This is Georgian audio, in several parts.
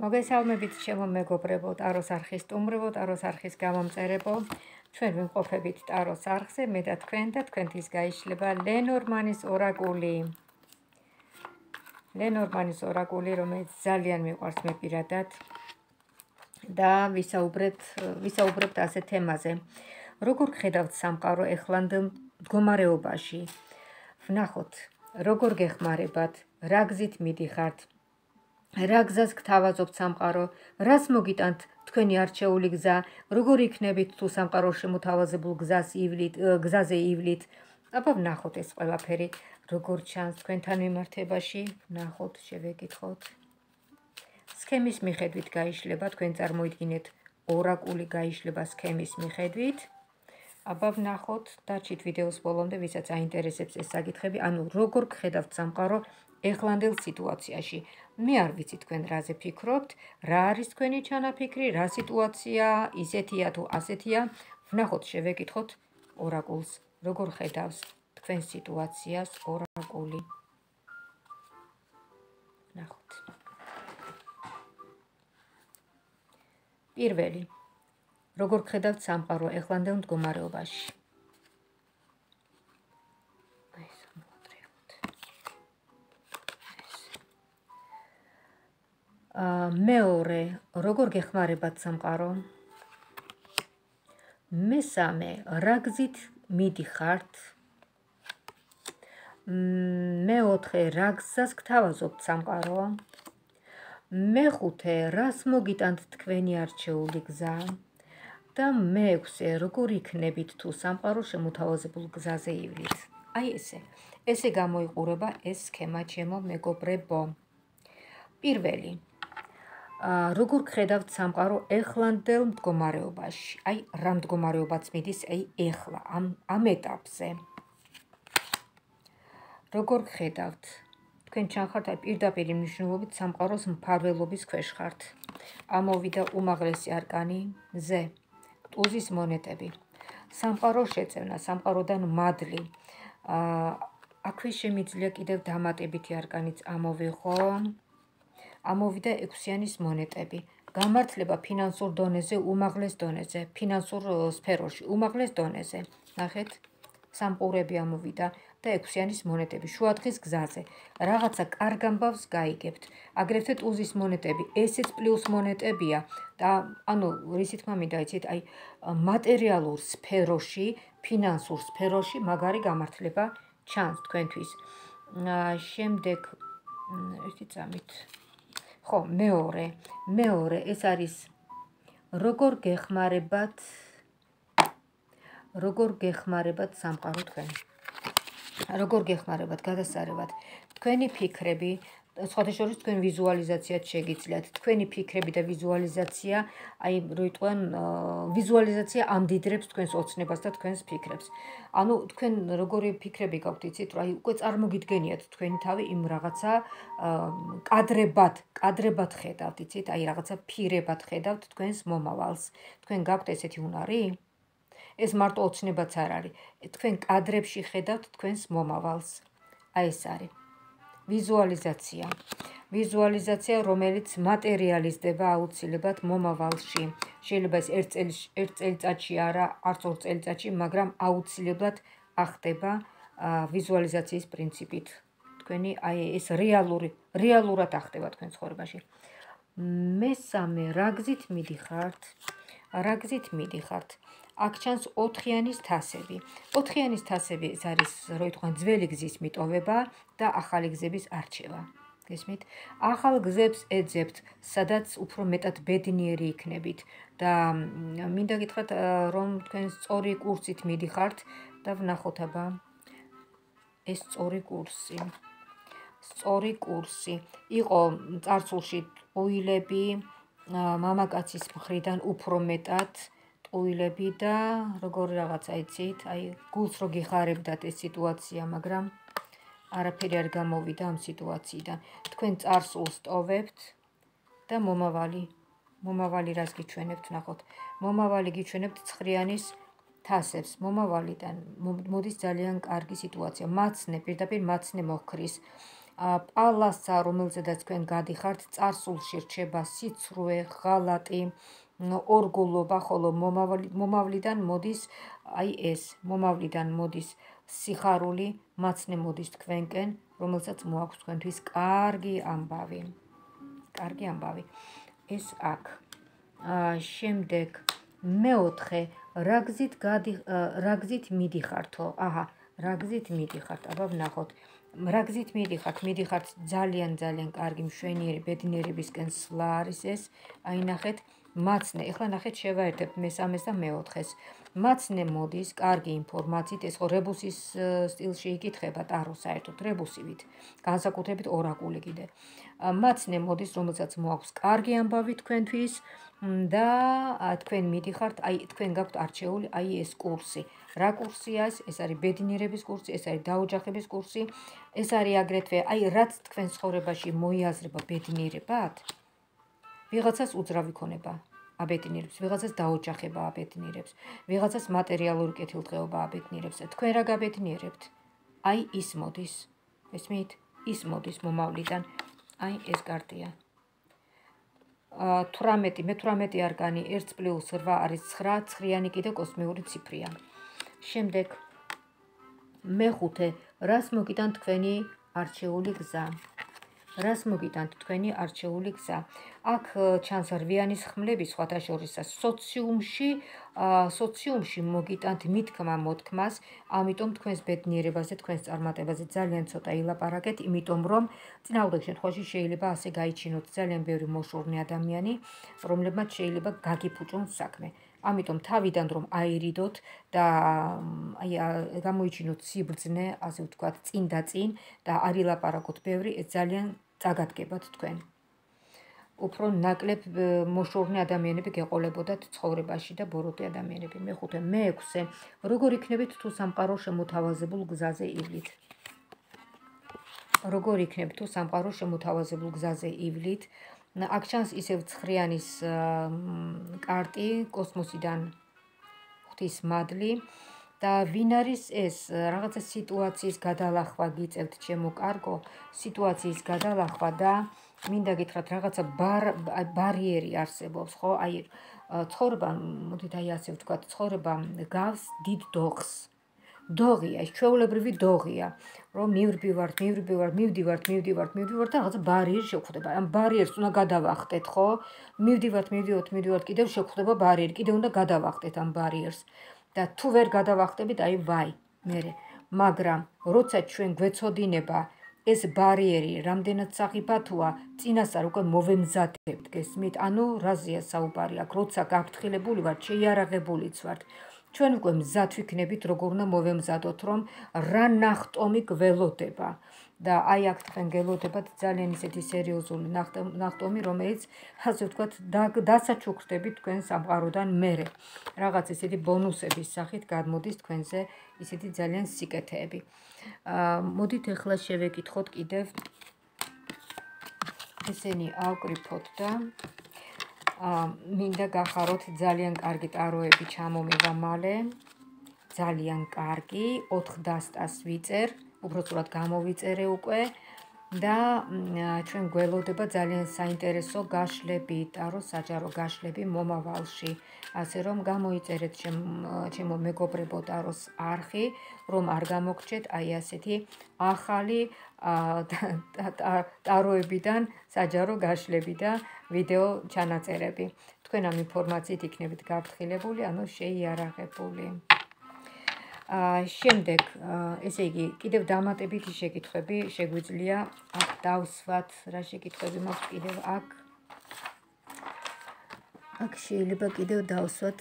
მოგესალმებით ჩემო მეგობრებო, ტაროს არხის სტუმრებო, ტაროს არხის გამომწერებო. ჩვენ ვიმყოფებით ტაროს არხზე, მე და თქვენ და თქვენთვის გაიშლება ლენორმანის ორაკული. ლენორმანის ორაკული, რომელიც ძალიან მიყვარს მე პირადად. და ვისაუბრეთ, ვისაუბრებთ ასე თემაზე. როგორ ხედავთ სამყარო ეხლანდ მდგომარეობაში? ვნახოთ, როგორ გეხმარებათ, რა გზით მიდიხართ? რა გზას გთავაზობთ სამყარო? რას მოგიტანთ თქვენი არჩეული გზა? როგორ იქნებით თუ სამყაროს შემოთავაზებულ გზას ივლით, გზაზე ივლით? აბა ვნახოთ ეს ყველაფერი, როგორ ჩანს თქვენთან მიმართებაში? ვნახოთ, შევეკითხოთ. სქემის მიხედვით გაიშლება, თქვენ წარმოიდგინეთ, ორაკული გაიშლება სქემის მიხედვით. აბა ვნახოთ, დაჩით ვიდეოს ბოლომდე, ვისაც აინტერესებს ეს საკითხები, ანუ როგორ გხედავთ სამყარო ეხლანდელ სიტუაციაში. მე არ ვიცი თქვენ რაზე ფიქრობთ, რა არის თქვენი ჩანაფიქრი, რა სიტუაცია, ისეთია თუ ასეთია. ვნახოთ, შევეკითხოთ ორაკულს, როგორ ხედავს თქვენ სიტუაციას ორაკული. ვნახოთ. პირველი. როგორ ხედავთ სამყარო ეხლანდელ მდგომარეობაში? მეორე როგორ გეხმარებათ სამყარო? მესამე რა გზით მიდიხართ მეოთხე რა გზას გთავაზობთ სამყარო? მეხუთე რას მოგიტანთ თქვენი არჩეული გზა? და მეექვსე როგორ იქნებით თუ სამყარო შემოთავაზებულ გზაზე ივლით აი ესე ესე გამოიყურება ეს სქემა ჩემო მეგობრებო. პირველი როგორ ხედავთ სამყარო ეხლანდელ მდგომარეობაში? აი, რა მდგომარეობაც მიდის, აი, ეხლა ამ ამ ეტაპზე. როგორ ხედავთ? თქვენ ჩანხართ აი პირდაპირ მნიშვნელობით სამყაროს მფარველობის ქვეშ ხართ. ამოვიდა უმაღლესი არკანი ზე. ტუზის მონეტები. სამყარო შეწევნა, სამყაროდან მადლი. აა აქვე შემიძლია კიდევ დამატებითი არკანიც ამოვიღო. ამოვიდა ექვსიანის მონეტები. გამართლება ფინანსურ დონეზე, უმაღლეს დონეზე, ფინანსურ სფეროში, უმაღლეს დონეზე. ნახეთ, სამყურები ამოვიდა და ექვსიანის მონეტები შუადღის გზაზე. რაღაცა კარგ ამბავს გაიგებთ. აგრეთვე ტუზის მონეტები, ესეც პლუს მონეტებია და ანუ რისი თქმა მინდა იცით, აი მატერიალურ სფეროში, ფინანსურ სფეროში მაგარი გამართლება ჩანს თქვენთვის. შემდეგ ერთი წამით ხო, მეორე, მეორე ეს არის როგორ გეხმარებათ როგორ გეხმარებათ სამყარო თქვენ. როგორ გეხმარებათ გადასარევად თქვენი ფიქრები, სხვათა შორის თქვენ ვიზუალიზაციაც შეგიძლიათ. თქვენი ფიქრები და ვიზუალიზაცია, აი, როიტყვენ ვიზუალიზაცია ამდიდრებს თქვენს ოცნებას და თქვენს ფიქრებს. ანუ თქვენ როგორი ფიქრები გაქვთ, იცით, რომ აი, უკვე წარმოგიდგენიათ თქვენი თავი იმ რაღაცა კადრებად, კადრებად ხედავთ, იცით, აი, რაღაცა ფირებად ხედავთ თქვენს მომავალს. თქვენ გაქვთ ესეთი უნარი? ეს მარტო ოცნებაც არ არის. თქვენ კადრებში ხედავთ თქვენს მომავალს. აი ეს არის. ვიზუალიზაცია. ვიზუალიზაცია, რომელიც მატერიალიზდება აუცილებლად მომავალში. შეიძლება ეს ერთ წელი ერთ წელიწადში არა, არც ორ წელიწადში, მაგრამ აუცილებლად ახდება ვიზუალიზაციის პრინციპით. თქვენი აი ეს რეალური რეალურად ახდება თქვენ ცხოვრებაში. მესამე რა გზით მიდიხართ? რა გზით მიდიხართ? აქ ჩანს ოთხიანის თასები. ოთხიანის თასები ეს არის როიტყვან ძველი გზის მიტოვება და ახალი გზების არჩევა. გესმით? ახალ გზებს ეძებთ, სადაც უფრო მეტად ბედნიერი იქნებით და მინდა გითხრათ რომ თქვენ სწორი კურსით მიდიხართ და ვნახოთ აბა ეს სწორი კურსი. სწორი კურსი. იყო წარსულში ოილები მამაკაცის მხრიდან უფრო მეტად ყუილები და როგორი რაღაცა იცით, აი გულს რო გიხარებდათ ეს სიტუაცია, მაგრამ არაფერი არ გამოვიდა ამ სიტუაციიდან. თქვენ წარსულს ტოვებთ და მომავალი მომავალი რას გიჩვენებთ, ნახოთ. მომავალი გიჩვენებთ ცხრიანის თასებს. მომავალიდან მოდის ძალიან კარგი სიტუაცია. მაცნე, პირდაპირ მაცნე მოხრის. პალასა, რომელზედაც თქვენ გადიხართ, წარსულში რჩება სიცრუე, ღალატი, ორგულობა, ხოლო მომავლიდან მოდის აი ეს, მომავლიდან მოდის სიხარული, მაცნე მოდის თქვენკენ, რომელსაც მოაქვს თქვენთვის კარგი ამბავი. კარგი ამბავი. ეს აქ. აა შემდეგ მეოთხე, რა გზით გადი რა გზით მიდიხართო? აჰა, რა გზით მიდიხართ? აბა ვნახოთ. რა გზით მიდიხართ? მიდიხართ ძალიან ძალიან კარგი მშვენიერი ბედნიერებისკენ სვლა არის ეს. აი ნახეთ, მაცნე. ეხლა ნახეთ შევაერთებთ მესამეს და მეოთხეს. მაცნე მოდის კარგი ინფორმაციით, ეს ხო რებუსის სტილში იკითხება ტარო საერთოდ რებუსივით, განსაკუთრებით ორაკული კიდე. მაცნე მოდის, რომელსაც მოაქვს კარგი ამბავი თქვენთვის და თქვენ მიდიხართ, აი თქვენ გაქვთ არჩეული აი ეს კურსი. რა კურსია ეს? ეს არის ბედნიერების კურსი, ეს არის დაოჯახების კურსი. ეს არის აგრეთვე აი რაც თქვენ ცხოვრებაში მოიაზრება ბედნიერებად. ვიღაცას უძრავი ქონება, აბედნიერებს, ვიღაცას დაოჯახება აბედნიერებს, ვიღაცას მატერიალური კეთილდღეობა აბედნიერებს. თქვენ რა გაბედნიერებთ? აი ის მოდის. ესმით? ის მოდის მომავლიდან. აი ეს კარტია. ა 18, მე 18 არკანი 1 + 8 არის 9, ცხრიანი კიდე კოსმიური ციფრია. შემდეგ მეხუთე, რას მოგიტან თქვენი არჩეული გზა? რას მოგიტანთ თქვენი არჩეული გზა. აქ ჩანს რვიანის ხმლები სხვათა შორისაც სოციუმში, სოციუმში მოგიტანთ მithkma მოთქმას, ამიტომ თქვენს ბედნიერებაზე, თქვენს წარმატებაზე ძალიან ცოტა ილაპარაკეთ, იმიტომ რომ წინააღმდეგ შემთხვევაში შეიძლება ასე გაიჩინოთ ძალიან ბევრი მოშორნე ადამიანი, რომლებმაც შეიძლება გაგიფუჭონ საქმე. ამიტომ თავიდან რომ აირიდოთ და აი გამოიჩინოთ სიბრძნე, ასე ვთქვათ, წინ და წინ და არილაპარაკოთ ბევრი, ეს ძალიან წაგადგებათ თქვენ. უფრო ნაკლებ მოშორნე ადამიანები გეყოლებოდათ ცხოვრებაში და ბოროტე ადამიანები. მეხუთე, მეექვსე, როგორ იქნებით თუ სამყარო შემოთავაზებულ გზაზე ივლით? როგორ იქნებით თუ სამყარო შემოთავაზებულ გზაზე ივლით? აქ ჩანს ისევ ცხრიანის კარტი კოსმოსიდან ღვთის მადლი. და ვინ არის ეს? რაღაცა სიტუაციის გადალახვა გიწევთ ჩემო კარგო. სიტუაციის გადალახვა და მინდა გითხრათ რაღაცა ბარიერი არსებობს ხო? აი ცხოვრება მოდით აი ასე ვთქვათ ცხოვრება გავს დიდ დოხს დოღია, ეს ჩვეულებრივი დოღია, რომ მივრბივართ, მივრბივართ, მივდივართ, მივდივართ, მივდივართ და რაღაცა ბარიერი შეგხვდება. ამ ბარიერს უნდა გადავახტეთ, ხო? მივდივართ, მივდივართ, მივდივართ, კიდევ შეგხვდება ბარიერი, კიდევ უნდა გადავახტეთ ამ ბარიერს. და თუ ვერ გადავახტებით, აი ვაი, მე. მაგრამ როცა ჩვენ გვეცოდინება ეს ბარიერი რამდენად საფათოა, წინასწარ უკვე მოვემზადებთ, გესმით? ანუ რაზეა საუბარი აქ, როცა გაფრთხილებული ვართ, შეიარაღებულიც ვართ. ჩვენ უკვე მზად ვიქნებით, როგორ უნდა მოვემზადოთ, რომ რა ნახტომი გველოდება. და აი აქ თქვენ გელოდებათ ძალიან ისეთი სერიოზული ნახტომი, რომელიც ასე ვთქვათ, დასაჩუქრდებით თქვენ სამყაროდან მერე. რაღაც ისეთი ბონუსების სახით გადმოდის თქვენზე ისეთი ძალიან სიკეთეები. აა მოდით ახლა შევეკითხოთ კიდევ ესენი ავკრიფოთ და მინდა გახაროთ ძალიან კარგი ტაროები ჩამომივა მალე. ძალიან კარგი, 4 დასტას ვიწერ, უბრალოდ გამოვიწერე უკვე. და ჩვენ გველოდება ძალიან საინტერესო გაშლები, ტარო საჯარო გაშლები მომავალში. ასე რომ გამოიწერეთ ჩემო მეგობრებო ტაროს არხი, რომ არ გამოგჩეთ აი ასეთი ახალი ტაროებიდან საჯარო გაშლები და ვიდეო ჩანაწერები. თქვენ ამ ინფორმაციით იქნებით გაფრთხილებული, ანუ შეიარაღებული. აა შემდეგ, ესე იგი, კიდევ დამატებითი შეკითხვები შეგვიძლია აქ დავსვათ, რა შეკითხვები მაქვს კიდევ აქ? აქ შეიძლება კიდევ დავსვათ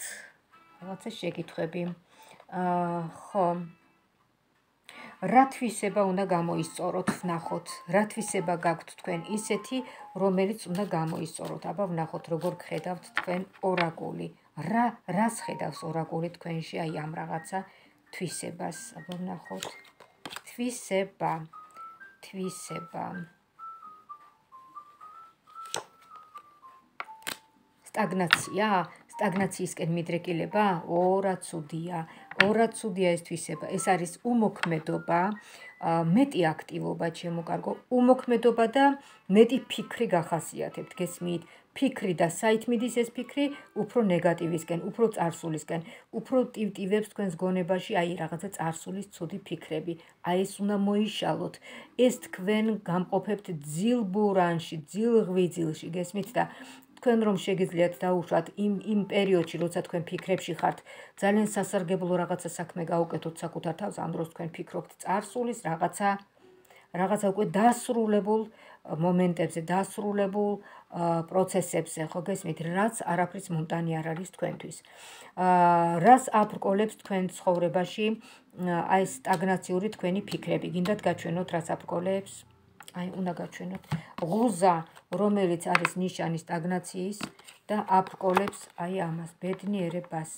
რაღაცა შეკითხვები. აა ხო, რა თვისება უნდა გამოისწოროთ, ვნახოთ, რა თვისება გაქვთ თქვენ ისეთი, რომელიც უნდა გამოისწოროთ. აბა ვნახოთ, როგორ ხედავთ თქვენ ორაკული. რა რას ხედავს ორაკული თქვენში აი ამ რაღაცა თვისებას? აბა ვნახოთ. თვისება. თვისება. სტაგნაცია? სტაგნაციისკენ მიდრეკილება? ო, რა ცუდია. ორად ცუდია ეს თვისება. ეს არის უმოქმედობა, მეტი აქტივობა, ჩემო კარგო, უმოქმედობა და მეტი ფიქრი გახასიათებთ, გესმით? ფიქრი და საით მიდის ეს ფიქრი? უფრო ნეგატივისკენ, უფრო წარსულისკენ, უფრო ტივტივებს თქვენს გონებაში, აი რაღაცა წარსულის ცუდი ფიქრები. აი ეს უნდა მოიშალოთ. ეს თქვენ გამყოფებთ ძილ ბურანში, ძილ ღვიძლში, გესმით და თქვენ რომ შეგიძლიათ დაუშვათ იმ იმ პერიოდში, როცა თქვენ ფიქრებში ხართ, ძალიან სასარგებლო რაღაცა საქმე გაუკეთოთ საკუთარ თავს, ამ დროს თქვენ ფიქრობთ წარსულის რაღაცა რაღაცა უკვე დასრულებულ მომენტებზე, დასრულებულ პროცესებზე, ხო გესმით, რაც არაფრის მონტანი არ არის თქვენთვის. აა რას აფრკოლებს თქვენ ცხოვრებაში აი სტაგნაციური თქვენი ფიქრები? გინდათ გაჩვენოთ რაც აფრკოლებს? აი უნდა გაჩვენოთ. ღუზა რომელიც არის ნიშანი სტაგნაციის და აფრკოლებს აი ამას ბედნიერებას.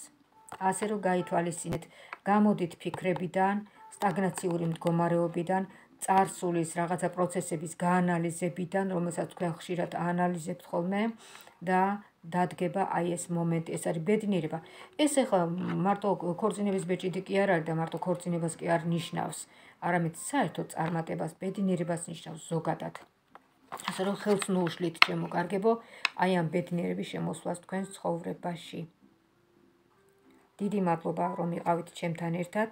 ასე რომ გაითვალისწინეთ გამოდით ფიქრებიდან სტაგნაციური მდგომარეობიდან წარსულის რაღაცა პროცესების გაანალიზებიდან რომელსაც თქვენ ხშირად აანალიზებთ ხოლმე და დადგება აი ეს მომენტი ეს არის ბედნიერება. ეს ახლა მარტო ქორწინების ბეჭიდი კი არ არის და მარტო ქორწინებას კი არ ნიშნავს არამედ საერთოდ წარმატებას, ბედნიერებას ნიშნავს ზოგადად. ასე რომ ხელს ნუშლით ჩემო კარგებო, აი ამ ბედნიერების შემოსვლას თქვენ ცხოვრებაში. დიდი მადლობა რომ იყავით ჩემთან ერთად.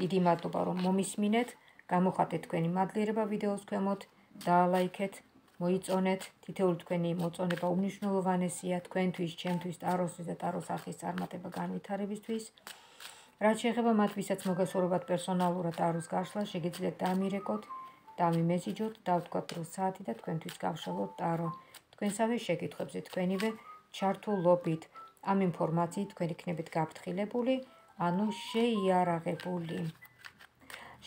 დიდი მადლობა რომ მომისმინეთ. გამოხატეთ თქვენი მადლიერება ვიდეოს ქვემოთ, დაალაიქეთ, მოიწონეთ. თითოეული თქვენი მოწონება უნიშნულოვანესია თქვენთვის, ჩემთვის, ტაროსის და ტაროს არხის წარმატება განვითარებისთვის. რაც შეეხება მათ ვისაც მოგესურვებათ პერსონალურად აროს გაშლა, შეგიძლიათ დამირეკოთ, დამიმესიჯოთ, დავთქვათ რომ საათი და თქვენთვის გავშალოთ ტარო. თქვენსავე შეკითხვებზე თქვენივე ჩართულობით ამ ინფორმაციით თქვენ იქნებით გაფრთხილებული, ანუ შეიარაღებული.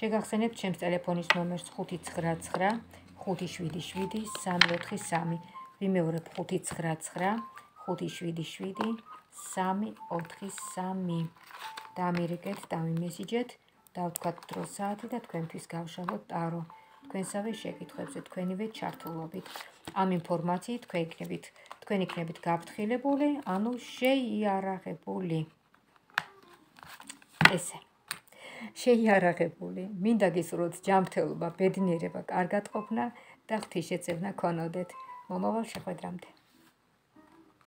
შეგახსენებთ ჩემს ტელეფონის ნომერს 599 577 343. ვიმეორებ 599 577 343. დამირეკეთ, დამიმესიჯეთ, დავთქვათ დრო საათი და თქვენთვის გავშალოთ ტარო. თქვენსავე შეკითხვებზე თქვენივე ჩართულობით. ამ ინფორმაციით თქვენ იქნებით, თქვენ იქნებით გაფრთხილებული, ანუ შეიარაღებული. ესე. შეიარაღებული. მინდა გისურვოთ ჯანმრთელობა, ბედნიერება, კარგად ყოფნა და ღვთის შეწევნა ქონოდეთ. მომავალ შეხვედრამდე.